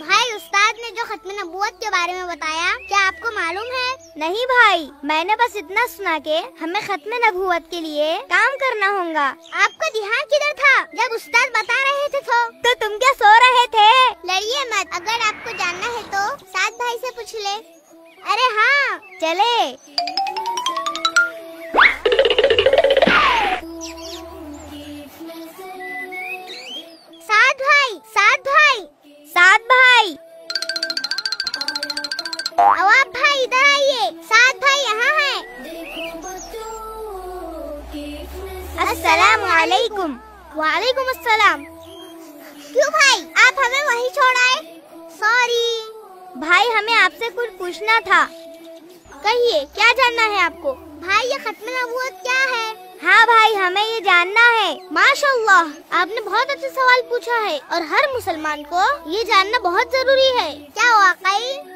भाई उस्ताद ने जो खत्म नबूत के बारे में बताया क्या आपको मालूम है? नहीं भाई मैंने बस इतना सुना के हमें खत्म नबूत के लिए काम करना होगा। आपका ध्यान किधर था? जब उस्ताद बता रहे थे तो। तो तुम क्या सो रहे थे? लड़िए मत अगर आपको जानना है तो सात भाई से पूछ ले। अरे हाँ। चले। वालेकुम। वालेकुम अस्सलाम। क्यों भाई? आप हमें वहीं छोड़ आए? सॉरी भाई, हमें आपसे कुछ पूछना था। कहिए, क्या जानना है आपको? भाई, ये खत्म नबूवत क्या है? हाँ भाई, हमें ये जानना है। माशाल्लाह, आपने बहुत अच्छा सवाल पूछा है और हर मुसलमान को ये जानना बहुत ज़रूरी है। क्या वाकई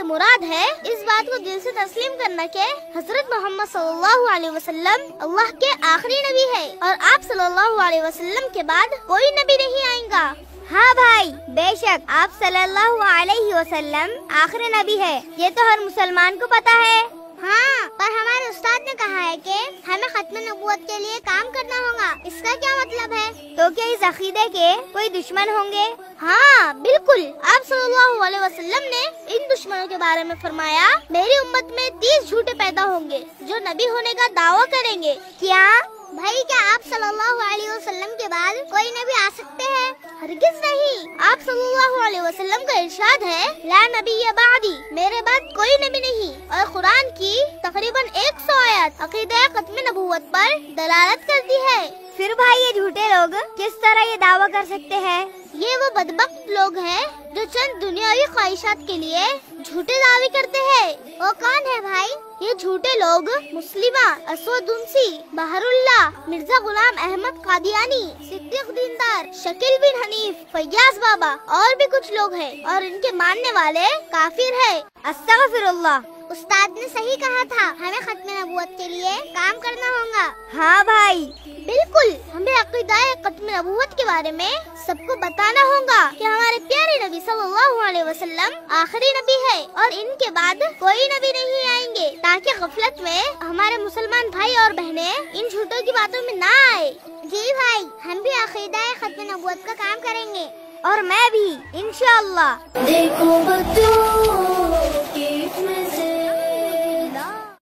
से मुराद है, इस बात को दिल से तस्लीम करना के हज़रत मोहम्मद सल्लल्लाहु अलैहि वसल्लम अल्लाह के आखिरी नबी है और आप सल्लल्लाहु अलैहि वसल्लम के बाद कोई नबी नहीं आएगा। हाँ भाई, बेशक आप सल्लल्लाहु अलैहि वसल्लम आखिरी नबी है। ये तो हर मुसलमान को पता है। हाँ पर हमारे उस्ताद ने कहा है कि हमें खत्म नबूत के लिए काम करना होगा। इसका क्या मतलब है? तो क्या इस अकीदे के कोई दुश्मन होंगे? हाँ बिल्कुल। आप सल्लल्लाहु अलैहि वसल्लम ने इन दुश्मनों के बारे में फरमाया, मेरी उम्मत में तीस झूठे पैदा होंगे, जो नबी होने का दावा करेंगे। क्या? भाई क्या आप सल्लल्लाहु अलैहि वसल्लम के बाद कोई नबी आ सकते हैं? हरगिज नहीं। आप सल्लल्लाहु अलैहि वसल्लम का इरशाद है। ला नबी ये बादी। मेरे बाद कोई नबी नहीं। और कुरान की तकरीबन 100 आयत अकीदा खत्म नबूवत पर दलालत करती है। फिर भाई ये झूठे लोग किस तरह ये दावा कर सकते हैं? ये वो बदबख्त लोग हैं जो चंद दुनियावी ख्वाहिशात के लिए झूठे दावे करते हैं। वो कौन है भाई? ये झूठे लोग मुस्लिमा असवदुंसी बहरुल्ला मिर्ज़ा गुलाम अहमद कादियानी सिद्दीक दीनदार शकील बिन हनीफ फैयाज बाबा और भी कुछ लोग हैं और इनके मानने वाले काफिर है। अस्तगफिरुल्लाह। उस्ताद ने सही कहा था। हमें खत्म नबूवत के लिए काम करना होगा। हाँ भाई। बिल्कुल। हमें अकीदाए खत्म नबूवत के बारे में सबको बताना होगा कि हमारे प्यारे नबी सल्लल्लाहु अलैहि वसल्लम आखिरी नबी है और इनके बाद कोई नबी नहीं ताकि गफलत में हमारे मुसलमान भाई और बहने इन झूठों की बातों में ना आए। जी भाई, हम भी अकीदा खत्म नबूवत का काम करेंगे। और मैं भी इनशाला देखो बच्चों।